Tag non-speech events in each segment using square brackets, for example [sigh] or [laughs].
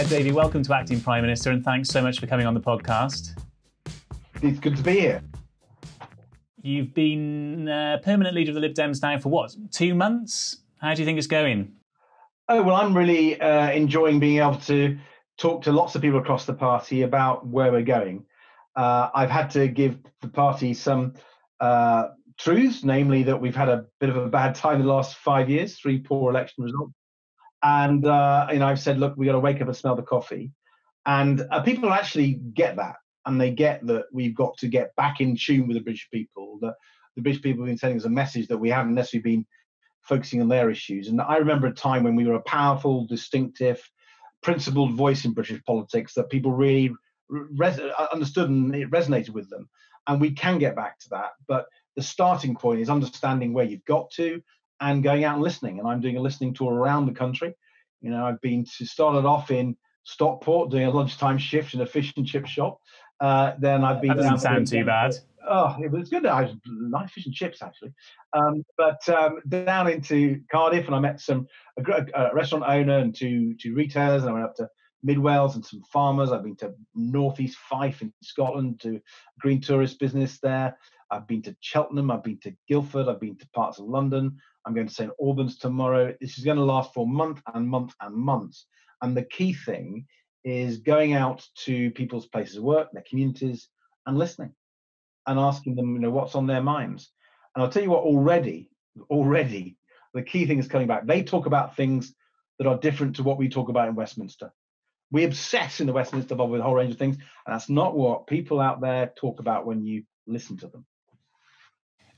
Ed Davey, welcome to Acting Prime Minister, and thanks so much for coming on the podcast. It's good to be here. You've been uh, permanent leader of the Lib Dems now for what, two months? How do you think it's going? Oh, well, I'm really uh, enjoying being able to talk to lots of people across the party about where we're going. Uh, I've had to give the party some uh, truths, namely that we've had a bit of a bad time in the last five years, three poor election results. And, uh, you know, I've said, look, we got to wake up and smell the coffee. And uh, people actually get that. And they get that we've got to get back in tune with the British people. That the British people have been sending us a message that we haven't necessarily been focusing on their issues. And I remember a time when we were a powerful, distinctive, principled voice in British politics that people really res- uh, understood and it resonated with them. And we can get back to that. But the starting point is understanding where you've got to and going out and listening. And I'm doing a listening tour around the country. You know, I've been to started off in Stockport doing a lunchtime shift in a fish and chip shop. Uh, then I've been. That doesn't sound too bad. Oh, it was good. I was nice fish and chips actually. Um, but um, down into Cardiff, and I met some a, a, restaurant owner and two two retailers, and I went up to Mid Wales and some farmers. I've been to Northeast Fife in Scotland to green tourist business there. I've been to Cheltenham. I've been to Guildford. I've been to parts of London. I'm going to St Albans tomorrow. This is going to last for month and month and months. And the key thing is going out to people's places of work, their communities, and listening and asking them, you know, what's on their minds. And I'll tell you what, already, already, the key thing is coming back. They talk about things that are different to what we talk about in Westminster. We obsess in the Westminster bubble with a whole range of things, and that's not what people out there talk about when you listen to them.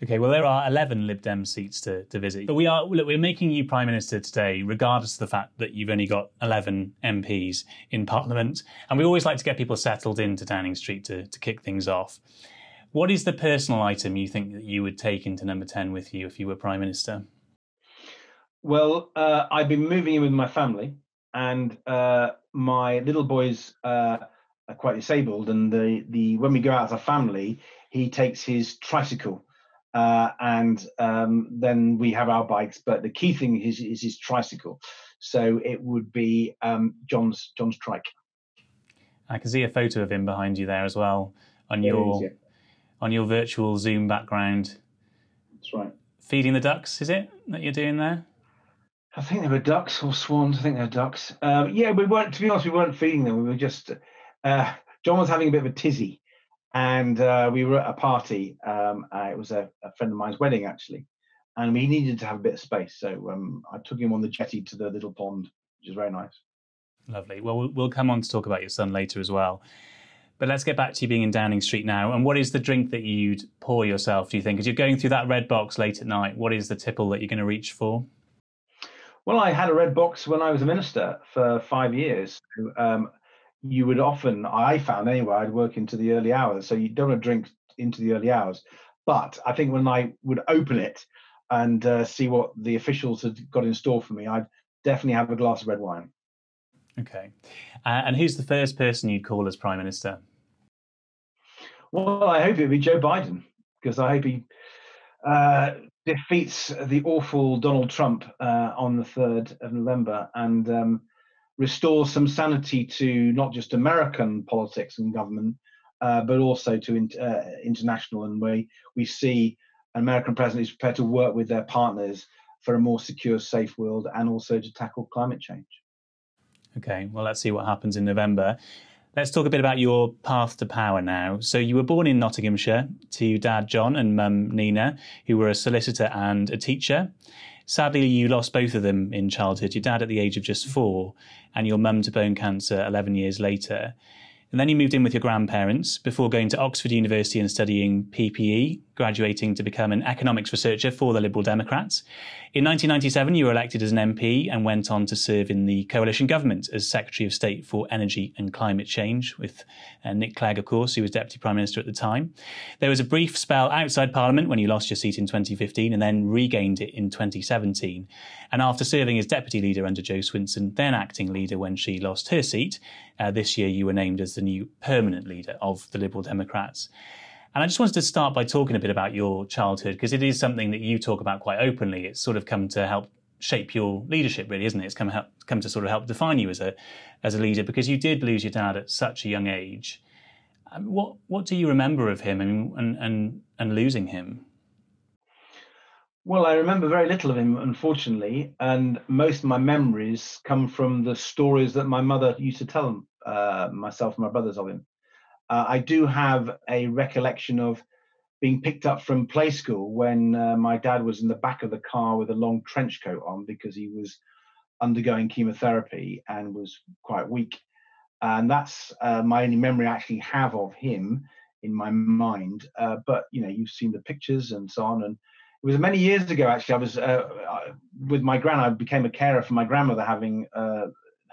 Okay, well, there are 11 Lib Dem seats to, to visit. But we are, look, we're making you Prime Minister today, regardless of the fact that you've only got 11 MPs in Parliament. And we always like to get people settled into Downing Street to, to kick things off. What is the personal item you think that you would take into number 10 with you if you were Prime Minister? Well, uh, I've been moving in with my family, and uh, my little boys uh, are quite disabled. And the, the when we go out as a family, he takes his tricycle uh, and um, then we have our bikes. But the key thing is, is his tricycle. So it would be um, John's John's trike. I can see a photo of him behind you there as well on your on your virtual Zoom background. That's right. Feeding the ducks, is it that you're doing there? I think they were ducks or swans. I think they're ducks. Um, yeah, we weren't. To be honest, we weren't feeding them. We were just. Uh, John was having a bit of a tizzy, and uh, we were at a party. Um, uh, it was a, a, friend of mine's wedding actually, and we needed to have a bit of space. So um, I took him on the jetty to the little pond, which is very nice. Lovely. Well, we'll come on to talk about your son later as well. But let's get back to you being in Downing Street now. And what is the drink that you'd pour yourself? Do you think, as you're going through that red box late at night, what is the tipple that you're going to reach for? Well, I had a red box when I was a minister for five years. Um, you would often, I found anyway, I'd work into the early hours. So you don't want to drink into the early hours. But I think when I would open it and uh, see what the officials had got in store for me, I'd definitely have a glass of red wine. Okay. Uh, and who's the first person you'd call as Prime Minister? Well, I hope it would be Joe Biden, because I hope he uh, defeats the awful Donald Trump uh, on the 3rd of November. And um, restore some sanity to not just American politics and government, uh, but also to in, uh, international. And we we see an American president is prepared to work with their partners for a more secure, safe world, and also to tackle climate change. Okay, well, let's see what happens in November. Let's talk a bit about your path to power now. So, you were born in Nottinghamshire to dad John and mum Nina, who were a solicitor and a teacher. Sadly, you lost both of them in childhood. Your dad at the age of just four, and your mum to bone cancer 11 years later. And then you moved in with your grandparents before going to Oxford University and studying PPE, graduating to become an economics researcher for the Liberal Democrats. In 1997, you were elected as an MP and went on to serve in the coalition government as Secretary of State for Energy and Climate Change, with uh, Nick Clegg, of course, who was Deputy Prime Minister at the time. There was a brief spell outside Parliament when you lost your seat in 2015 and then regained it in 2017. And after serving as Deputy Leader under Jo Swinson, then acting leader when she lost her seat, uh, this year you were named as the new permanent leader of the Liberal Democrats. And I just wanted to start by talking a bit about your childhood because it is something that you talk about quite openly. It's sort of come to help shape your leadership, really, isn't it? It's come help, come to sort of help define you as a as a leader because you did lose your dad at such a young age. Um, what what do you remember of him and and and, and losing him? Well, I remember very little of him, unfortunately, and most of my memories come from the stories that my mother used to tell uh, myself and my brothers of him. Uh, I do have a recollection of being picked up from play school when uh, my dad was in the back of the car with a long trench coat on because he was undergoing chemotherapy and was quite weak. And that's uh, my only memory I actually have of him in my mind. Uh, but you know, you've seen the pictures and so on, and it was many years ago actually i was uh, with my gran i became a carer for my grandmother having uh,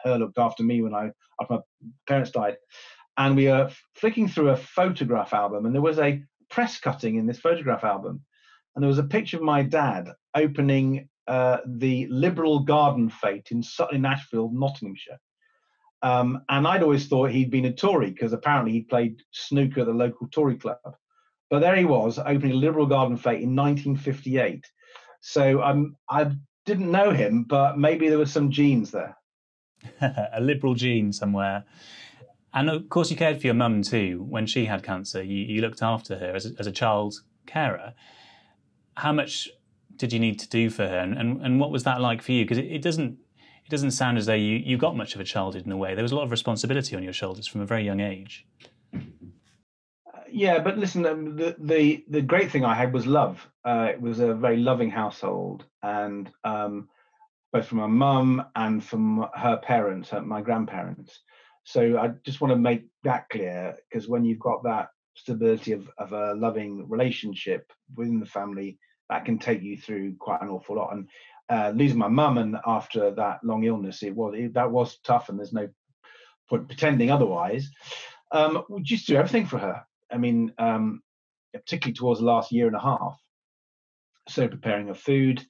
her looked after me when i after my parents died and we were flicking through a photograph album and there was a press cutting in this photograph album and there was a picture of my dad opening uh, the liberal garden fete in Sutton-in-Ashfield, Nottinghamshire. Um, and I'd always thought he'd been a Tory because apparently he played snooker at the local Tory club. But there he was, opening a Liberal Garden Fete in 1958. So um, I didn't know him, but maybe there were some genes there. [laughs] a liberal gene somewhere. And of course, you cared for your mum too. When she had cancer, you, you looked after her as a, as a child carer. How much did you need to do for her, and, and, and what was that like for you? Because it, it, doesn't it doesn't sound as though you, you got much of a childhood in a way. There was a lot of responsibility on your shoulders from a very young age yeah, but listen, um, the, the the great thing I had was love. Uh, it was a very loving household, and um, both from my mum and from her parents, my grandparents. So I just want to make that clear because when you've got that stability of, of a loving relationship within the family, that can take you through quite an awful lot. And uh, losing my mum and after that long illness, it was it, that was tough, and there's no point pretending otherwise. Um, we just do everything for her. I mean, um, particularly towards the last year and a half. So preparing her food,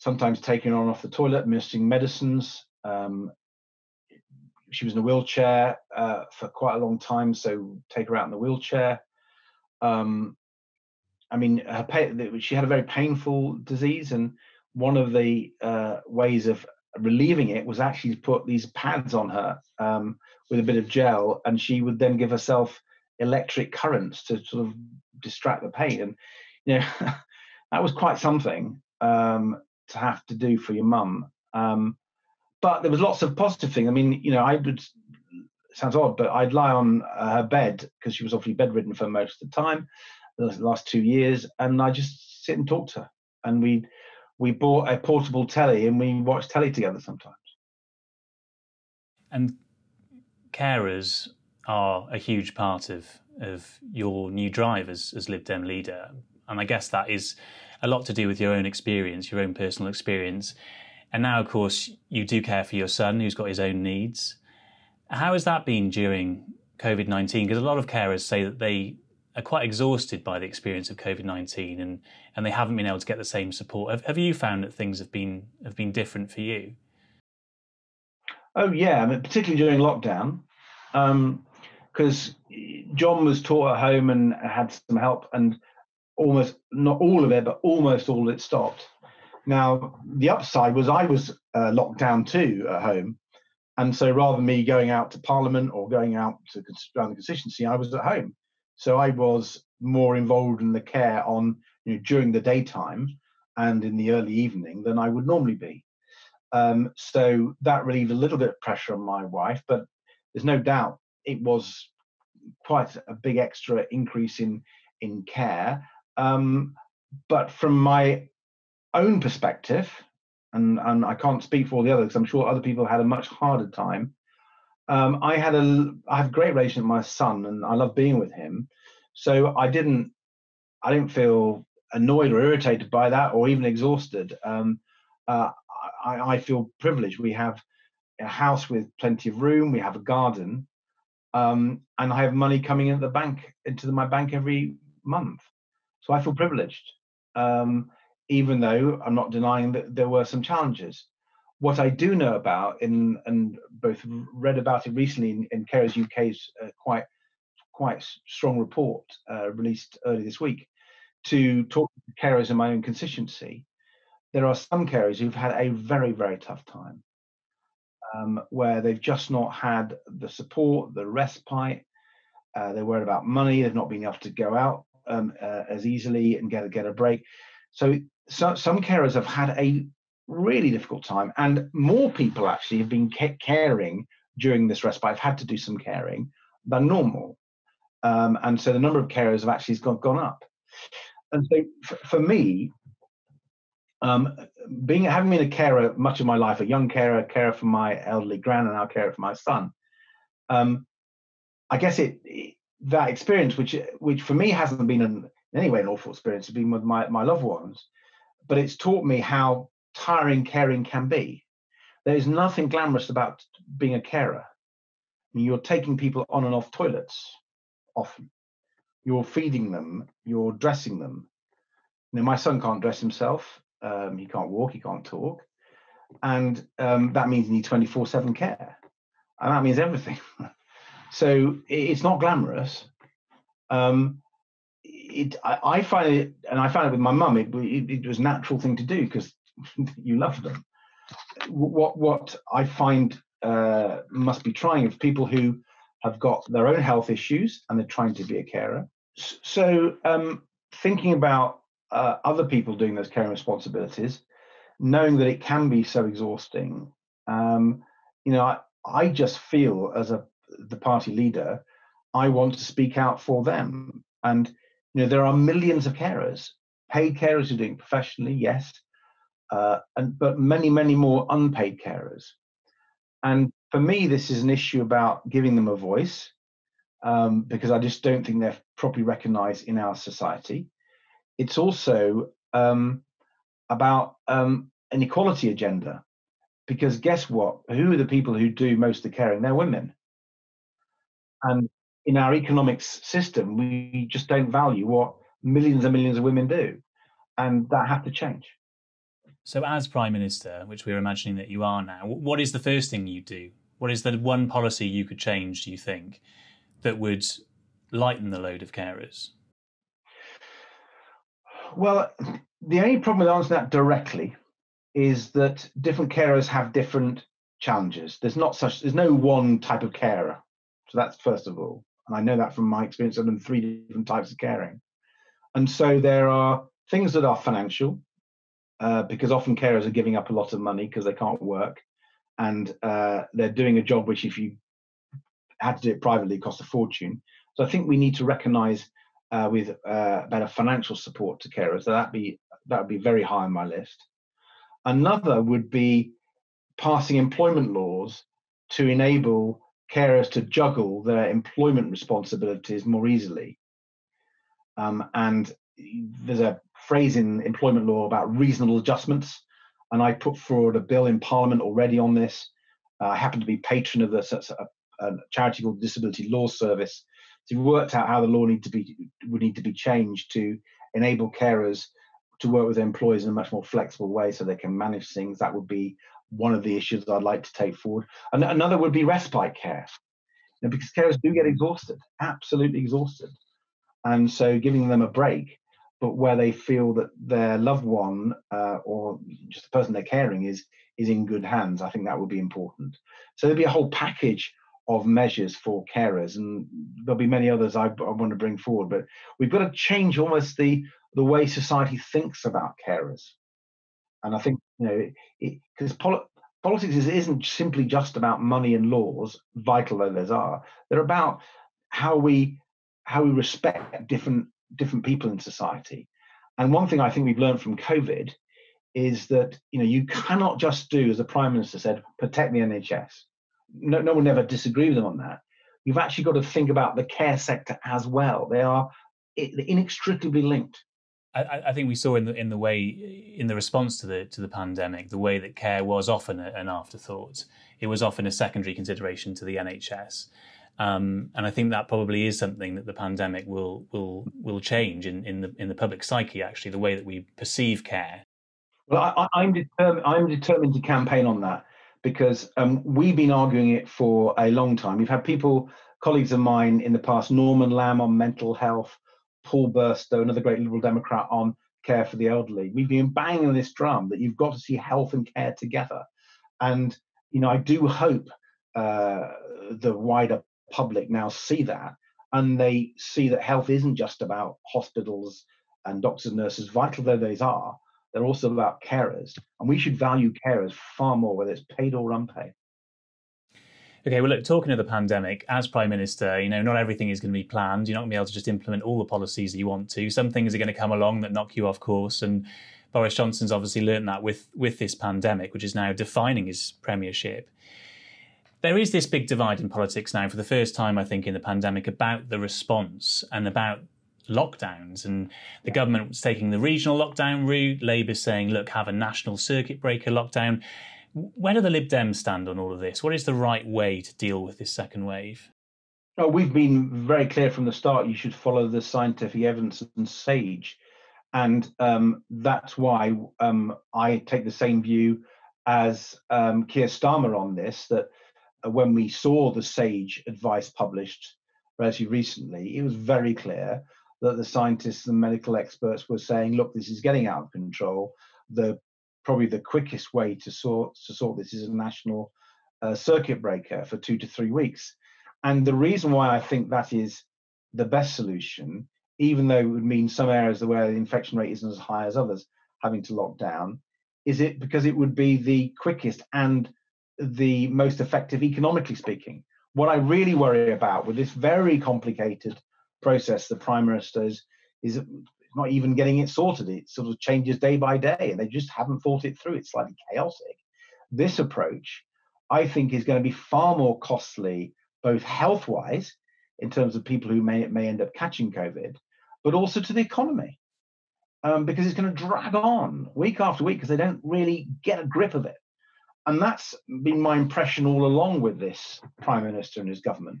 sometimes taking her on off the toilet, administering medicines. Um, she was in a wheelchair uh, for quite a long time, so take her out in the wheelchair. Um, I mean, her she had a very painful disease, and one of the uh, ways of relieving it was actually to put these pads on her um, with a bit of gel, and she would then give herself electric currents to sort of distract the pain. And you know, [laughs] that was quite something um, to have to do for your mum. Um, but there was lots of positive things. I mean, you know, I would sounds odd, but I'd lie on uh, her bed because she was obviously bedridden for most of the time, the last two years, and I just sit and talk to her. And we we bought a portable telly and we watched telly together sometimes. And carers are a huge part of of your new drive as as Lib Dem leader, and I guess that is a lot to do with your own experience, your own personal experience. And now, of course, you do care for your son who's got his own needs. How has that been during COVID 19? Because a lot of carers say that they are quite exhausted by the experience of COVID 19 and, and they haven't been able to get the same support. Have, have you found that things have been, have been different for you? Oh, yeah, I mean, particularly during lockdown. Um, because John was taught at home and had some help, and almost not all of it, but almost all of it stopped. Now, the upside was I was uh, locked down too at home. And so rather than me going out to Parliament or going out to around the constituency, I was at home. So I was more involved in the care on you know, during the daytime and in the early evening than I would normally be. Um, so that relieved a little bit of pressure on my wife, but there's no doubt it was quite a big extra increase in in care. Um, but from my own perspective, and, and I can't speak for all the others, I'm sure other people had a much harder time. Um, I had a I have a great relationship with my son, and I love being with him. So I didn't I didn't feel annoyed or irritated by that, or even exhausted. Um, uh, I, I, feel privileged. We have a house with plenty of room. We have a garden, um, and I have money coming into the bank into the, my bank every month. I feel privileged, um, even though I'm not denying that there were some challenges. What I do know about, in and both read about it recently in, in Carers UK's uh, quite quite strong report uh, released early this week, to talk to carers in my own constituency, there are some carers who've had a very, very tough time, um, where they've just not had the support, the respite. Uh, they're worried about money. They've not been able to go out um, uh, as easily and get get a break. So, so some carers have had a really difficult time, and more people actually have been caring during this respite. I've had to do some caring than normal, um, and so the number of carers have actually gone gone up. And so, for, for me, um, being having been a carer much of my life, a young carer, carer for my elderly gran, and now carer for my son. Um, I guess it, that experience, which which for me hasn't been an, in any way an awful experience, has been with my my loved ones, but it's taught me how tiring caring can be. There is nothing glamorous about being a carer. I mean, you're taking people on and off toilets often. You're feeding them. You're dressing them. You know, my son can't dress himself. Um, he can't walk, he can't talk. And um, that means he needs 24 7 care. And that means everything. [laughs] so it's not glamorous. Um, it, I, I, find it, and I found it with my mum, it, it, it was a natural thing to do because [laughs] you love them. What, what I find uh, must be trying of people who have got their own health issues and they're trying to be a carer. So, um, thinking about uh, other people doing those caring responsibilities, knowing that it can be so exhausting. Um, you know, I, I just feel as a the party leader, I want to speak out for them. And you know, there are millions of carers, paid carers who are doing professionally, yes, uh, and but many, many more unpaid carers. And for me, this is an issue about giving them a voice um, because I just don't think they're properly recognised in our society it's also um, about um, an equality agenda. Because guess what? Who are the people who do most of the caring? They're women. And in our economics system, we just don't value what millions and millions of women do. And that has to change. So, as Prime Minister, which we're imagining that you are now, what is the first thing you do? What is the one policy you could change, do you think, that would lighten the load of carers? Well, the only problem with answering that directly is that different carers have different challenges. There's not such there's no one type of carer. So that's first of all. And I know that from my experience of them three different types of caring. And so there are things that are financial, uh, because often carers are giving up a lot of money because they can't work. And uh, they're doing a job which, if you had to do it privately, costs a fortune. So I think we need to recognize uh, with uh, better financial support to carers. So that be that would be very high on my list. Another would be passing employment laws to enable carers to juggle their employment responsibilities more easily. Um, and there's a phrase in employment law about reasonable adjustments, and I put forward a bill in Parliament already on this. Uh, I happen to be patron of a, a charity called Disability Law Service, so we worked out how the law need to be would need to be changed to enable carers to work with their employees in a much more flexible way so they can manage things. That would be one of the issues I'd like to take forward. And another would be respite care, you know, because carers do get exhausted, absolutely exhausted. And so giving them a break, but where they feel that their loved one uh, or just the person they're caring is is in good hands, I think that would be important. So there'd be a whole package of measures for carers, and there'll be many others I, I want to bring forward. But we've got to change almost the the way society thinks about carers, and I think you know because poli- politics is, isn't simply just about money and laws, vital though those are. They're about how we how we respect different different people in society. And one thing I think we've learned from COVID is that you know you cannot just do, as the Prime Minister said, protect the NHS no, no one ever disagree with them on that. You've actually got to think about the care sector as well. They are inextricably linked. I, I, think we saw in the in the way in the response to the to the pandemic the way that care was often an afterthought. It was often a secondary consideration to the NHS, um, and I think that probably is something that the pandemic will will will change in, in the in the public psyche. Actually, the way that we perceive care. Well, I, am determined. I'm determined to campaign on that because um, we've been arguing it for a long time. We've had people, colleagues of mine in the past, Norman Lamb on mental health, Paul Burstow, another great Liberal Democrat, on care for the elderly. We've been banging this drum that you've got to see health and care together. And, you know, I do hope uh, the wider public now see that and they see that health isn't just about hospitals and doctors and nurses, vital though those are, they're also about carers. And we should value carers far more, whether it's paid or unpaid. Okay, well, look, talking of the pandemic, as Prime Minister, you know, not everything is going to be planned. You're not going to be able to just implement all the policies that you want to. Some things are going to come along that knock you off course. And Boris Johnson's obviously learned that with, with this pandemic, which is now defining his premiership. There is this big divide in politics now for the first time, I think, in the pandemic about the response and about lockdowns. And the government was taking the regional lockdown route. Labour's saying, look, have a national circuit breaker lockdown. Where do the Lib Dems stand on all of this? What is the right way to deal with this second wave? Oh, we've been very clear from the start. You should follow the scientific evidence and SAGE, and um, that's why um, I take the same view as um, Keir Starmer on this. That uh, when we saw the SAGE advice published relatively recently, it was very clear that the scientists and medical experts were saying, "Look, this is getting out of control. The probably the quickest way to sort to sort this is a national uh, circuit breaker for two to three weeks. And the reason why I think that is the best solution, even though it would mean some areas where the infection rate isn't as high as others having to lock down, is it because it would be the quickest and the most effective economically speaking. What I really worry about with this very complicated process the prime minister is, is not even getting it sorted. It sort of changes day by day, and they just haven't thought it through. It's slightly chaotic. This approach, I think, is going to be far more costly, both health wise, in terms of people who may, may end up catching COVID, but also to the economy. Um, because it's going to drag on week after week because they don't really get a grip of it. And that's been my impression all along with this prime minister and his government.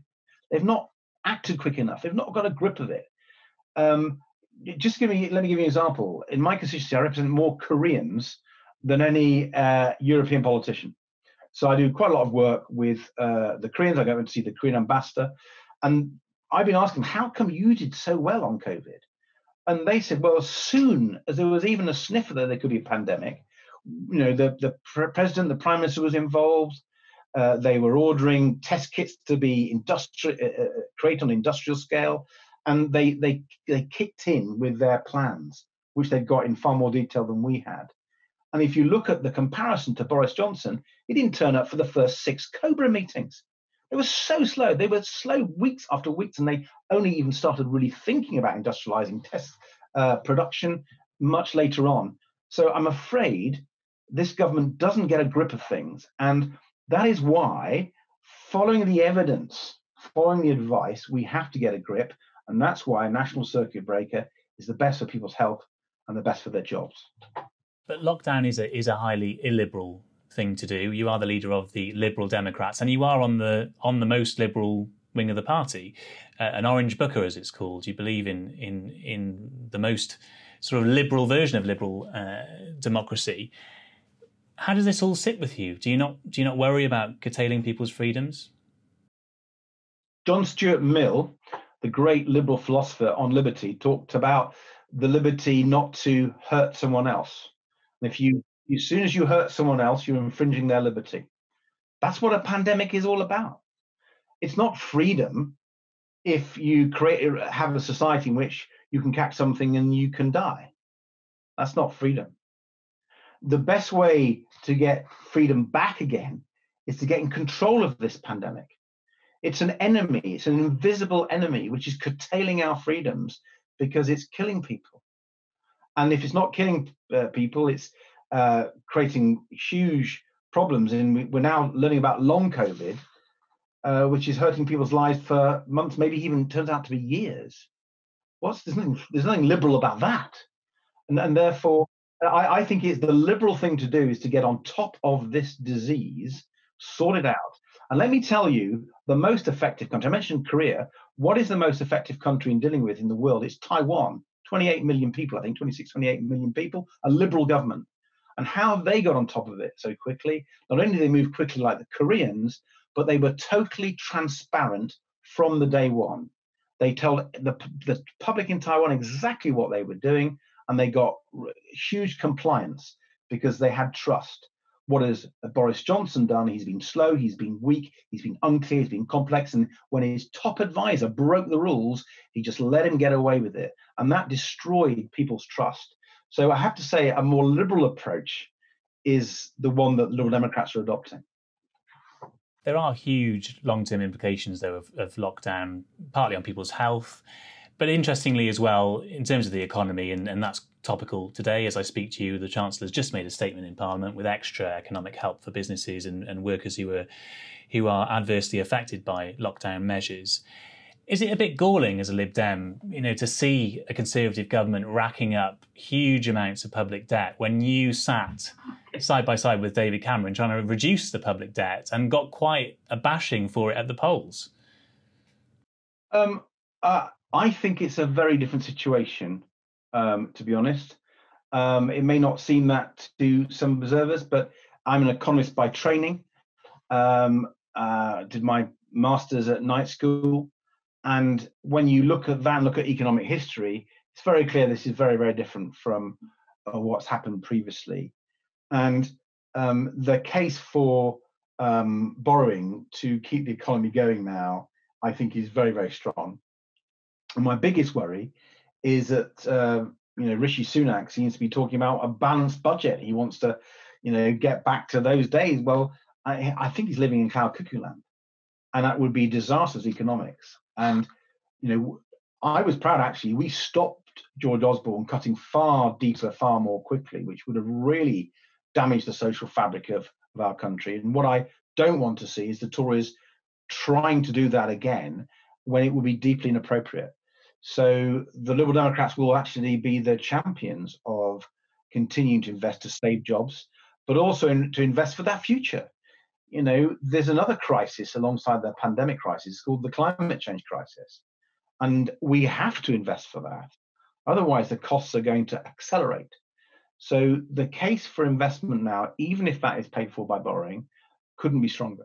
They've not acted quick enough. They've not got a grip of it. Um, just give me let me give you an example. In my constituency, I represent more Koreans than any uh, European politician. So I do quite a lot of work with uh, the Koreans. I go to see the Korean ambassador, and I've been asking, them, how come you did so well on COVID? And they said, well, as soon as there was even a sniff that there could be a pandemic, you know, the the president, the prime minister was involved. Uh, they were ordering test kits to be industrial, uh, uh, create on industrial scale and they they they kicked in with their plans, which they'd got in far more detail than we had. And if you look at the comparison to Boris Johnson, he didn't turn up for the first six Cobra meetings. They were so slow. They were slow weeks after weeks, and they only even started really thinking about industrializing test uh, production much later on. So I'm afraid this government doesn't get a grip of things. And that is why, following the evidence, following the advice, we have to get a grip. And that's why a national circuit breaker is the best for people's health and the best for their jobs. But lockdown is a is a highly illiberal thing to do. You are the leader of the Liberal Democrats, and you are on the on the most liberal wing of the party, uh, an orange booker, as it's called. You believe in in in the most sort of liberal version of liberal uh, democracy. How does this all sit with you? Do you not do you not worry about curtailing people's freedoms? John Stuart Mill the great liberal philosopher on liberty, talked about the liberty not to hurt someone else. And if you, as soon as you hurt someone else, you're infringing their liberty. That's what a pandemic is all about. It's not freedom if you create have a society in which you can catch something and you can die. That's not freedom. The best way to get freedom back again is to get in control of this pandemic. It's an enemy, it's an invisible enemy which is curtailing our freedoms because it's killing people. And if it's not killing uh, people, it's uh, creating huge problems. And we're now learning about long COVID, uh, which is hurting people's lives for months, maybe even turns out to be years. What's there's nothing, there's nothing liberal about that, and, and therefore I, I think it's the liberal thing to do is to get on top of this disease, sort it out, and let me tell you, the most effective country, I mentioned Korea, what is the most effective country in dealing with in the world? It's Taiwan. 28 million people, I think 26, 28 million people, a liberal government. And how have they got on top of it so quickly? Not only did they move quickly like the Koreans, but they were totally transparent from the day one. They told the, the public in Taiwan exactly what they were doing, and they got huge compliance because they had trust. What has Boris Johnson done? He's been slow, he's been weak, he's been unclear, he's been complex. And when his top advisor broke the rules, he just let him get away with it. And that destroyed people's trust. So I have to say, a more liberal approach is the one that Liberal Democrats are adopting. There are huge long term implications, though, of, of, lockdown, partly on people's health, but interestingly as well, in terms of the economy, and, and that's topical today as I speak to you. The Chancellor's just made a statement in Parliament with extra economic help for businesses and, and workers who are who are adversely affected by lockdown measures. Is it a bit galling as a Lib Dem, you know, to see a Conservative government racking up huge amounts of public debt when you sat side by side with David Cameron trying to reduce the public debt and got quite a bashing for it at the polls? Um, I think it's a very different situation, um, to be honest. Um, it may not seem that to some observers, but I'm an economist by training. Um, uh, did my master's at night school and when you look at that look at economic history, it's very clear this is very, very different from uh, what's happened previously. And um, the case for um, borrowing to keep the economy going now, I think, is very, very strong. And my biggest worry is that uh, you know Rishi Sunak seems to be talking about a balanced budget. He wants to, you know, get back to those days. Well, I, I think he's living in cloud cuckoo land, and that would be disastrous economics. And you know, I was proud actually. We stopped George Osborne cutting far deeper, far more quickly, which would have really damaged the social fabric of, of our country. And what I don't want to see is the Tories trying to do that again when it would be deeply inappropriate. So the Liberal Democrats will actually be the champions of continuing to invest to save jobs, but also in, to invest for that future you know, there's another crisis alongside the pandemic crisis called the climate change crisis. And we have to invest for that. Otherwise, the costs are going to accelerate. So the case for investment now, even if that is paid for by borrowing, couldn't be stronger.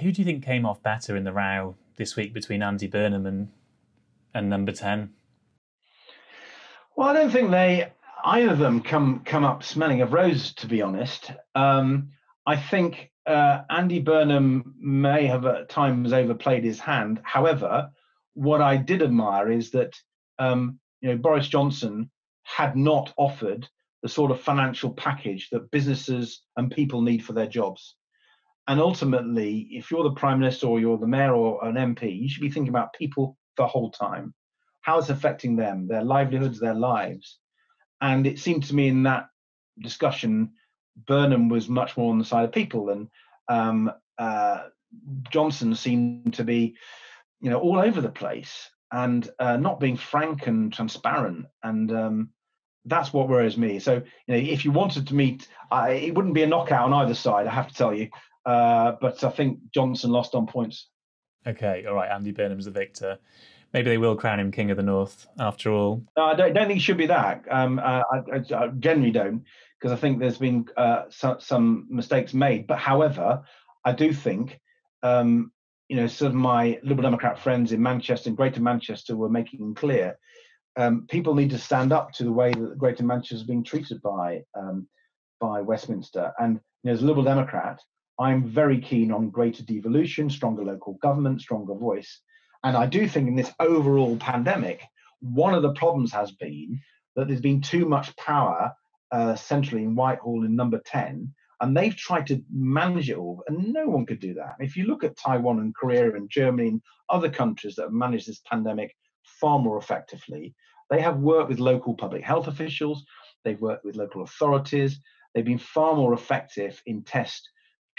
Who do you think came off better in the row this week between Andy Burnham and and number 10? Well, I don't think they either of them come come up smelling of roses, to be honest. Um, I think uh, Andy Burnham may have at times overplayed his hand. However, what I did admire is that um, you know Boris Johnson had not offered the sort of financial package that businesses and people need for their jobs. And ultimately, if you're the prime minister or you're the mayor or an MP, you should be thinking about people the whole time. How it's affecting them, their livelihoods, their lives. And it seemed to me in that discussion Burnham was much more on the side of people, and um, uh, Johnson seemed to be, you know, all over the place and uh, not being frank and transparent. And um, that's what worries me. So, you know, if you wanted to meet, I, it wouldn't be a knockout on either side, I have to tell you. Uh, but I think Johnson lost on points. Okay, all right. Andy Burnham's the victor. Maybe they will crown him King of the North after all. No, I don't, don't think it should be that. Um, uh, I, I, I, generally don't because I think there's been uh, some, some, mistakes made. But however, I do think, um, you know, some of my Liberal Democrat friends in Manchester and Greater Manchester were making clear um, people need to stand up to the way that Greater Manchester is being treated by um, by Westminster. And you know, as a Liberal Democrat, I'm very keen on greater devolution, stronger local government, stronger voice. And I do think in this overall pandemic, one of the problems has been that there's been too much power uh, centrally in Whitehall in number 10, and they've tried to manage it all, and no one could do that. If you look at Taiwan and Korea and Germany and other countries that have managed this pandemic far more effectively, they have worked with local public health officials, they've worked with local authorities, they've been far more effective in test,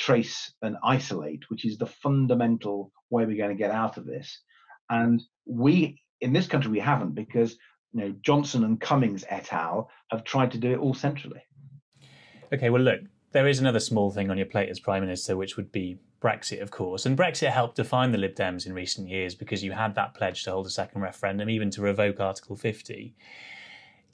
trace, and isolate, which is the fundamental way we're going to get out of this. And we, in this country, we haven't because you know, Johnson and Cummings et al. have tried to do it all centrally. Okay, well, look, there is another small thing on your plate as Prime Minister, which would be Brexit, of course. And Brexit helped define the Lib Dems in recent years because you had that pledge to hold a second referendum, even to revoke Article 50.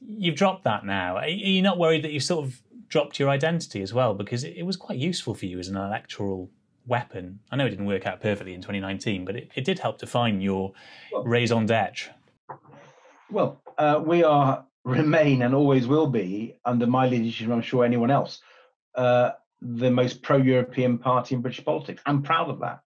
You've dropped that now. Are you not worried that you've sort of dropped your identity as well? Because it was quite useful for you as an electoral weapon. I know it didn't work out perfectly in 2019, but it, it did help define your well, raison d'etre. Well, uh, we are remain and always will be under my leadership. I'm sure anyone else, uh, the most pro-European party in British politics. I'm proud of that.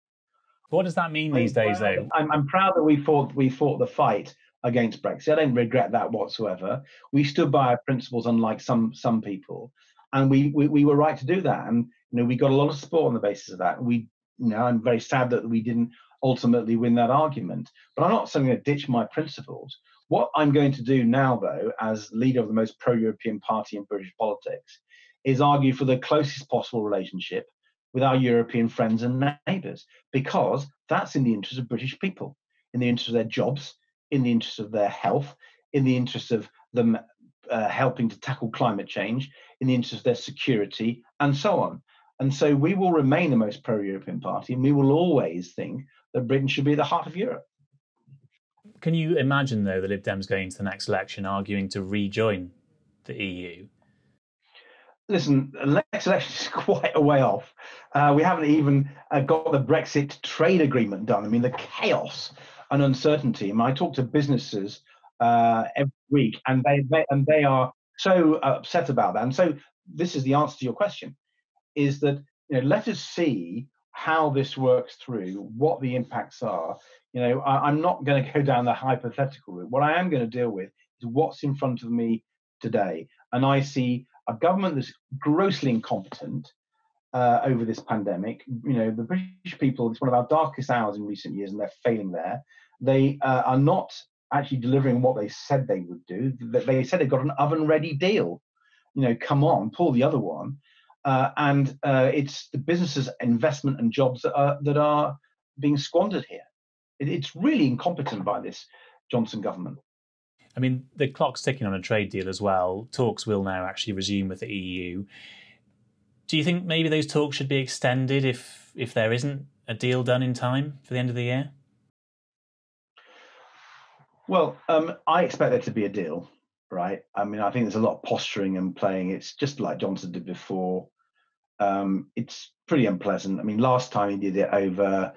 What does that mean these days, though? I'm, I'm proud that we fought we fought the fight against Brexit. I don't regret that whatsoever. We stood by our principles, unlike some some people, and we, we we were right to do that. And you know, we got a lot of support on the basis of that. We, you know, I'm very sad that we didn't ultimately win that argument. But I'm not saying to ditch my principles. What I'm going to do now, though, as leader of the most pro-European party in British politics, is argue for the closest possible relationship with our European friends and neighbours, because that's in the interest of British people, in the interest of their jobs, in the interest of their health, in the interest of them uh, helping to tackle climate change, in the interest of their security, and so on. And so we will remain the most pro European party, and we will always think that Britain should be the heart of Europe. Can you imagine, though, the Lib Dems going into the next election arguing to rejoin the EU? Listen, the next election is [laughs] quite a way off. Uh, we haven't even uh, got the Brexit trade agreement done. I mean, the chaos and uncertainty. I, I talk to businesses uh, every week, and they, they and they are so upset about that. And so, this is the answer to your question: is that you know, let us see how this works through, what the impacts are. You know, I, am not going to go down the hypothetical route. What I am going to deal with is what's in front of me today, and I see a government that's grossly incompetent. Uh, over this pandemic, you know, the British people, it's one of our darkest hours in recent years, and they're failing there. They uh, are not actually delivering what they said they would do. They said they got an oven ready deal. You know, come on, pull the other one. Uh, and uh, it's the businesses' investment and jobs that are, that are being squandered here. It, it's really incompetent by this Johnson government. I mean, the clock's ticking on a trade deal as well. Talks will now actually resume with the EU. Do you think maybe those talks should be extended if if there isn't a deal done in time for the end of the year? Well, um, I expect there to be a deal, right? I mean, I think there's a lot of posturing and playing. It's just like Johnson did before. Um, it's pretty unpleasant. I mean, last time he did it over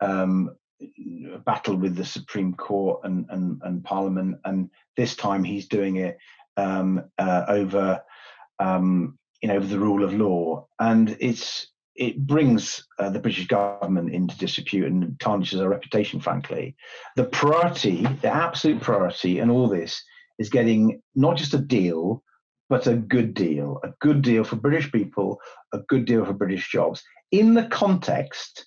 um, a battle with the Supreme Court and, and, and Parliament, and this time he's doing it um, uh, over, um, you know, the rule of law, and it's it brings uh, the British government into disrepute and tarnishes our reputation, frankly. The priority, the absolute priority in all this is getting not just a deal, but a good deal, a good deal for British people, a good deal for British jobs. In the context,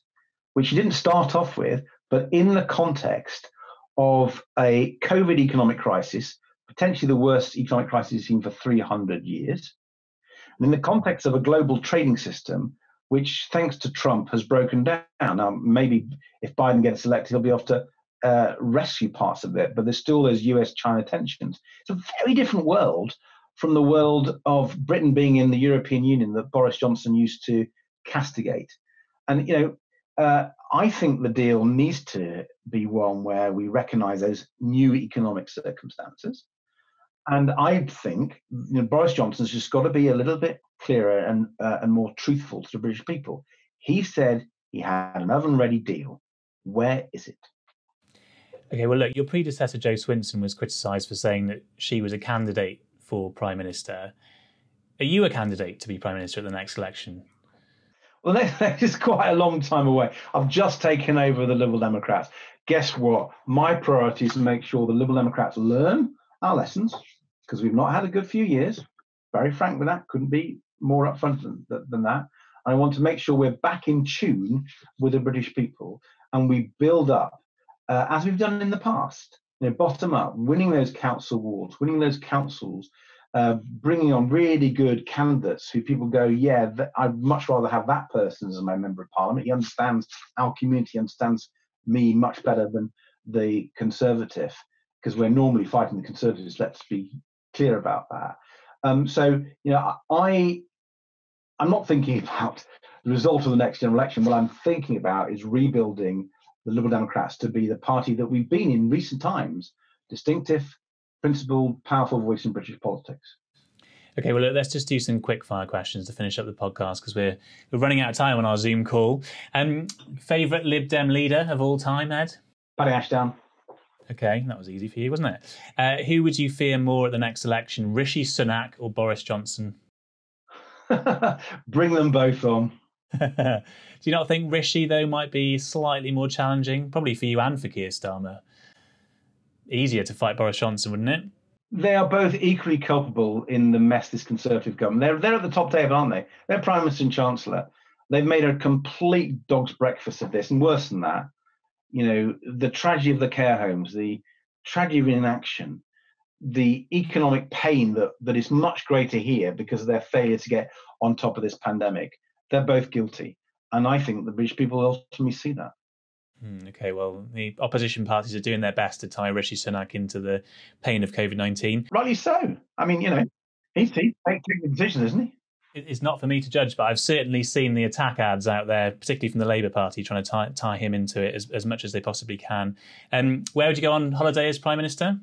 which you didn't start off with, but in the context of a COVID economic crisis, potentially the worst economic crisis seen for 300 years, and in the context of a global trading system which, thanks to Trump, has broken down. Now, maybe if Biden gets elected, he'll be able to uh, rescue parts of it, but there's still those US China tensions. It's a very different world from the world of Britain being in the European Union that Boris Johnson used to castigate. And, you know, uh, I think the deal needs to be one where we recognize those new economic circumstances. And I think you know, Boris Johnson's just got to be a little bit clearer and uh, and more truthful to the British people. He said he had an oven-ready deal. Where is it? Okay, well, look, your predecessor Jo Swinson was criticised for saying that she was a candidate for prime minister. Are you a candidate to be prime minister at the next election? Well, [laughs] that is quite a long time away. I've just taken over the Liberal Democrats. Guess what? My priority is to make sure the Liberal Democrats learn our lessons because we've not had a good few years. Very frank with that. Couldn't be more upfront than, than that. I want to make sure we're back in tune with the British people and we build up, uh, as we've done in the past, you know, bottom up, winning those council wards, winning those councils, uh, bringing on really good candidates who people go, yeah, th- I'd much rather have that person as my member of parliament. He understands our community, understands me much better than the conservative, because we're normally fighting the conservatives. Let's be clear about that. Um, so, you know, I I'm not thinking [laughs] about the result of the next general election. What I'm thinking about is rebuilding the Liberal Democrats to be the party that we've been in recent times distinctive, principled, powerful voice in British politics. Okay, well, let's just do some quick fire questions to finish up the podcast because we're we're running out of time on our Zoom call. Um, favorite Lib Dem leader of all time, Ed? Paddy Ashdown. Okay, that was easy for you, wasn't it? Uh, who would you fear more at the next election, Rishi Sunak or Boris Johnson? [laughs] Bring them both on. [laughs] Do you not think Rishi, though, might be slightly more challenging? Probably for you and for Keir Starmer. Easier to fight Boris Johnson, wouldn't it? They are both equally culpable in the mess this Conservative government. They're, they're at the top table, aren't they? They're Prime Minister and Chancellor. They've made a complete dog's breakfast of this, and worse than that, you know, the tragedy of the care homes, the tragedy of inaction, the economic pain that, that is much greater here because of their failure to get on top of this pandemic. They're both guilty. And I think the British people ultimately see that. Hmm, okay, well, the opposition parties are doing their best to tie Rishi Sunak into the pain of COVID 19. Rightly so. I mean, you know, he's, he's taking the decision, isn't he? It's not for me to judge, but I've certainly seen the attack ads out there, particularly from the Labour Party, trying to tie, tie him into it as, as much as they possibly can. Um, where would you go on holiday as Prime Minister?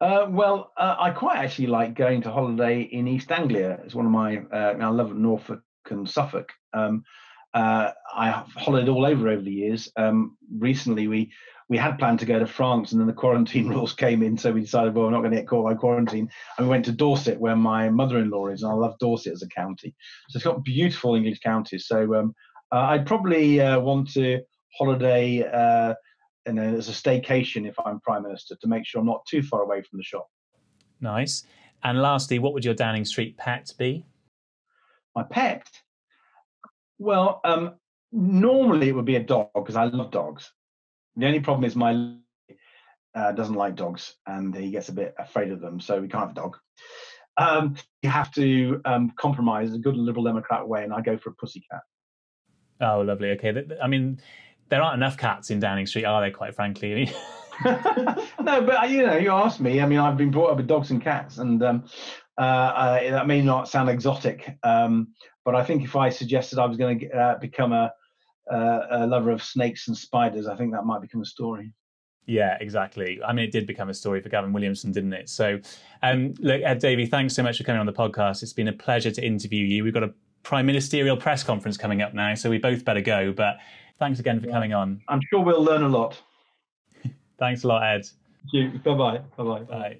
Uh, well, uh, I quite actually like going to holiday in East Anglia. It's one of my, uh, I love Norfolk and Suffolk. Um, uh, I have holidayed all over over the years. Um, recently, we we had planned to go to France, and then the quarantine [laughs] rules came in, so we decided, well, we're not going to get caught by quarantine. And we went to Dorset, where my mother-in-law is, and I love Dorset as a county. So it's got beautiful English counties. So um, uh, I'd probably uh, want to holiday, uh, you know, as a staycation if I'm prime minister, to make sure I'm not too far away from the shop. Nice. And lastly, what would your Downing Street pet be? My pet. Well, um, normally it would be a dog because I love dogs. The only problem is my uh, doesn't like dogs and he gets a bit afraid of them, so we can't have a dog. Um, you have to um, compromise a good liberal democrat way, and I go for a pussycat. Oh, lovely. Okay, I mean, there aren't enough cats in Downing Street, are there? Quite frankly. [laughs] [laughs] no, but uh, you know, you asked me. I mean, I've been brought up with dogs and cats, and um, uh, uh, that may not sound exotic, um, but I think if I suggested I was going to uh, become a, a, lover of snakes and spiders, I think that might become a story. Yeah, exactly. I mean, it did become a story for Gavin Williamson, didn't it? So, um, look, Ed Davey, thanks so much for coming on the podcast. It's been a pleasure to interview you. We've got a prime ministerial press conference coming up now, so we both better go. But thanks again for yeah. coming on. I'm sure we'll learn a lot. [laughs] thanks a lot, Ed. Thank you. Bye-bye. Bye-bye. Bye.